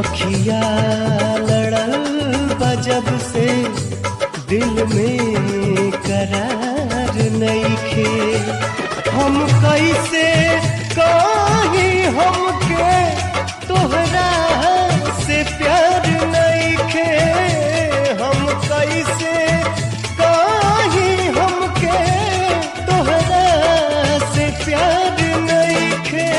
अखिया लड़ल बजब से दिल में करार नहीं खे। हम कैसे कही हमके तोहरा से प्यार नहीं खे। हम कैसे कही हमके तोहरा से प्यार नहीं खे।